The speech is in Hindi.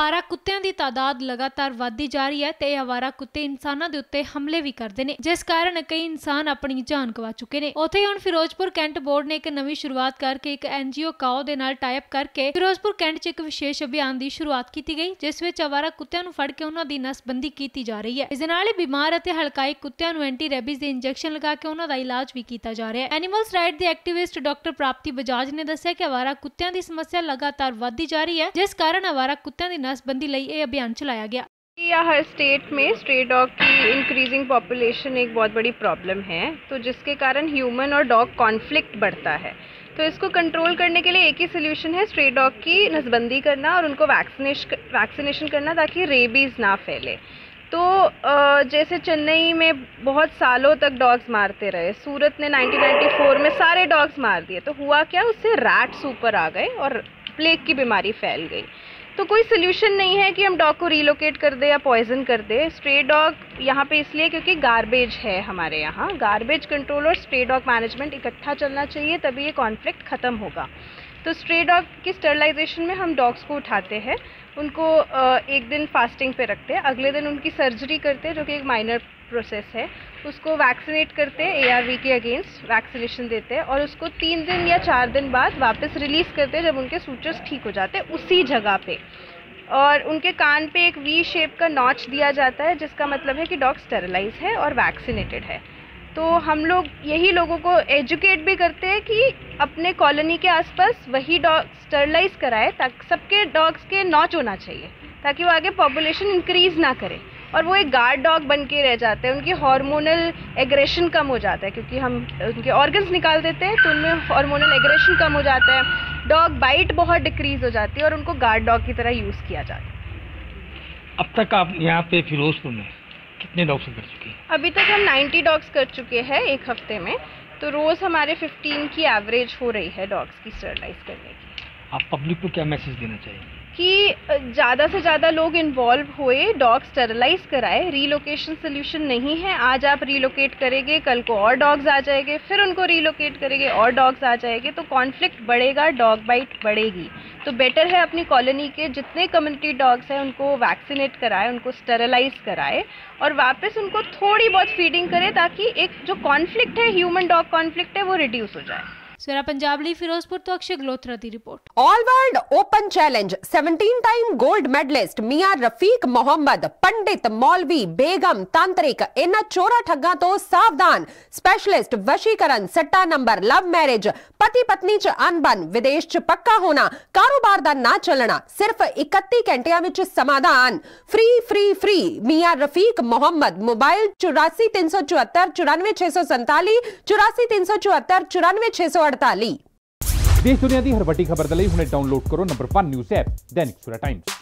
ਅਵਾਰਾ ਕੁੱਤਿਆਂ ਦੀ ਤਾਦਾਦ ਲਗਾਤਾਰ ਵਧਦੀ ਜਾ ਰਹੀ ਹੈ ਤੇ ਇਹ ਕੁੱਤੇ ਇਨਸਾਨਾਂ ਦੇ ਉੱਤੇ ਹਮਲੇ ਵੀ ਕਰਦੇ ਨੇ, ਜਿਸ ਕਾਰਨ ਕਈ ਇਨਸਾਨ ਆਪਣੀ ਜਾਨ ਗਵਾ ਚੁੱਕੇ ਨੇ। ਉੱਥੇ ਹੁਣ ਫਿਰੋਜ਼ਪੁਰ ਕੈਂਟ ਬੋਰਡ ਨੇ ਇੱਕ ਨਵੀਂ ਸ਼ੁਰੂਆਤ ਕਰਕੇ ਇੱਕ ਐਨਜੀਓ ਕਾਓ ਦੇ ਨਾਲ ਟਾਈਪ ਕਰਕੇ ਫਿਰੋਜ਼ਪੁਰ ਕੈਂਟ 'ਚ ਇੱਕ ਵਿਸ਼ੇਸ਼ ਅਭਿਆਨ ਦੀ ਸ਼ੁਰੂਆਤ ਕੀਤੀ ਗਈ, ਜਿਸ ਵਿੱਚ ਅਵਾਰਾ ਕੁੱਤਿਆਂ ਨੂੰ ਫੜ ਕੇ ਉਹਨਾਂ ਦੀ ਨਸਬੰਦੀ ਕੀਤੀ ਜਾ ਰਹੀ ਹੈ। ਇਸ ਦੇ ਨਾਲ ਹੀ ਬਿਮਾਰ ਅਤੇ ਹਲਕਾਈ ਕੁੱਤਿਆਂ ਨੂੰ ਐਂਟੀ ਰੈਬੀਜ਼ ਦੇ ਇੰਜੈਕਸ਼ਨ ਲਗਾ ਕੇ ਉਹਨਾਂ ਦਾ ਇਲਾਜ ਵੀ ਕੀਤਾ ਜਾ ਰਿਹਾ ਹੈ। ਐਨੀਮਲਸ ਰਾਈਟ ਦੇ ਐਕਟਿਵਿਸਟ ਡਾਕਟਰ ਪ੍ਰਾਪਤੀ ਬਜਾਜ ਨੇ ਦੱਸਿਆ ਕਿ ਅਵਾਰਾ ਕੁੱਤਿਆਂ ਦੀ ਸਮੱਸਿਆ ਲਗਾਤਾਰ ਵਧਦੀ ਜਾ ਰਹੀ ਹੈ, ਜਿਸ ਕਾਰਨ ਅਵਾਰਾ ਕੁੱਤਿਆਂ ਦੀ नसबंदी लिए ਇਹ अभियान चलाया गया। या हर स्टेट में स्ट्रे डॉग की इंक्रीजिंग पॉपुलेशन एक बहुत बड़ी प्रॉब्लम है तो जिसके कारण ह्यूमन और डॉग कॉन्फ्लिक्ट बढ़ता है। तो इसको कंट्रोल करने के लिए एक ही सोल्यूशन है स्ट्रे डॉग की नसबंदी करना और उनको वैक्सीनेशन वैक्सीनेशन करना ताकि रेबीज़ ना फैले। तो जैसे चेन्नई में बहुत सालों तक डॉग्स मारते रहे, सूरत ने 1994 में सारे डॉग्स मार दिए तो हुआ क्या, उससे रैट्स ऊपर आ गए और प्लेग की बीमारी फैल गई। तो कोई सोल्यूशन नहीं है कि हम डॉग को रिलोकेट कर दे या पॉइजन कर दे। स्ट्रे डॉग यहाँ पे इसलिए क्योंकि गार्बेज है हमारे यहाँ। गार्बेज कंट्रोल और स्ट्रे डॉग मैनेजमेंट इकट्ठा चलना चाहिए, तभी ये कॉन्फ्लिक्ट ख़त्म होगा। तो स्ट्रे डॉग की स्टरलाइजेशन में हम डॉग्स को उठाते हैं। उनको एक दिन फास्टिंग पे रखते हैं, अगले दिन उनकी सर्जरी करते हैं, जो कि एक माइनर प्रोसेस है। उसको वैक्सीनेट करते हैं एआरवी के अगेंस्ट वैक्सीनेशन देते हैं और उसको तीन दिन या चार दिन बाद वापस रिलीज़ करते हैं जब उनके सूचर्स ठीक हो जाते हैं उसी जगह पे। और उनके कान पे एक वी शेप का नॉच दिया जाता है, जिसका मतलब है कि डॉग स्टेरलाइज है और वैक्सीनेटेड है। तो हम लोग यही लोगों को एजुकेट भी करते हैं कि अपने कॉलोनी के आसपास वही डॉग स्टरलाइज कराए, ताकि सबके डॉग्स के नॉच होना चाहिए, ताकि वो आगे पॉपुलेशन इंक्रीज ना करे। और वो एक गार्ड डॉग बन के रह जाते हैं, उनकी हार्मोनल एग्रेशन कम हो जाता है, क्योंकि हम, उनके ऑर्गन्स निकाल देते हैं तो उनमें हार्मोनल एग्रेशन कम हो जाता है। डॉग बाइट बहुत डिक्रीज हो जाती है और उनको गार्ड डॉग की तरह यूज़ किया जाता है। अब तक आप यहाँ पे फिरोजपुर में कितने डॉग्स कर चुके हैं? अभी तक हम 90 डॉग्स कर चुके हैं एक हफ़्ते में। तो रोज़ हमारे 15 की एवरेज हो रही है डॉग्स की स्टरलाइज करने की। आप पब्लिक को क्या मैसेज देना चाहिए कि ज़्यादा से ज़्यादा लोग इन्वॉल्व हुए डॉग स्टरलाइज कराए। रीलोकेशन सोल्यूशन नहीं है। आज आप रीलोकेट करेंगे कल को और डॉग्स आ जाएँगे फिर उनको रीलोकेट करेंगे और डॉग्स आ जाएँगे। तो कॉन्फ्लिक्ट बढ़ेगा डॉग बाइट बढ़ेगी। तो बेटर है अपनी कॉलोनी के जितने कम्युनिटी डॉग्स हैं, उनको वैक्सीनेट कराए, उनको स्टेरलाइज कराए और वापस उनको थोड़ी बहुत फीडिंग करें ताकि एक जो कॉन्फ्लिक्ट है ह्यूमन डॉग कॉन्फ्लिक्ट है, वो रिड्यूस हो जाए। सवेरा पंजाब ली फिरोजपुर तो अक्षय गलोत्रा की report. All world open challenge 17 time gold medalist Mian Rafiq Mohammad, पंडित मौलवी बेगम तांत्रिक इन चोरा ठगा तो सावधान। स्पेशलिस्ट वशीकरण, सट्टा नंबर लव मैरिज पति पत्नी च अनबन, विदेश च पक्का होना, कारोबार दा ना चलना, सिर्फ़ 31 घंटिया विच समाधान। फ्री फ्री फ्री मियाँ रफीक मोहम्मद, मोबाइल ਮੋਬਾਈਲ 8434494647 84374 94648 हड़ताली देश दुनिया की हर वीडी खबर के लिए हमें डाउनलोड करो नंबर वन न्यूज़ ऐप, दैनिक सूरा टाइम्स।